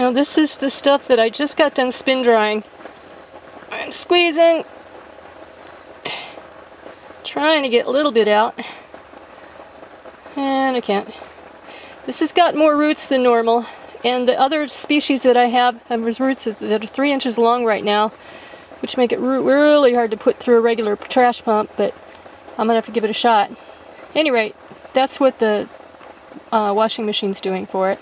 Now this is the stuff that I just got done spin drying. I'm squeezing, trying to get a little bit out, and I can't. This has got more roots than normal, and the other species that I have have roots that are three inches long right now, which make it really hard to put through a regular trash pump, but I'm gonna have to give it a shot. Any rate, that's what the uh, washing machine's doing for it.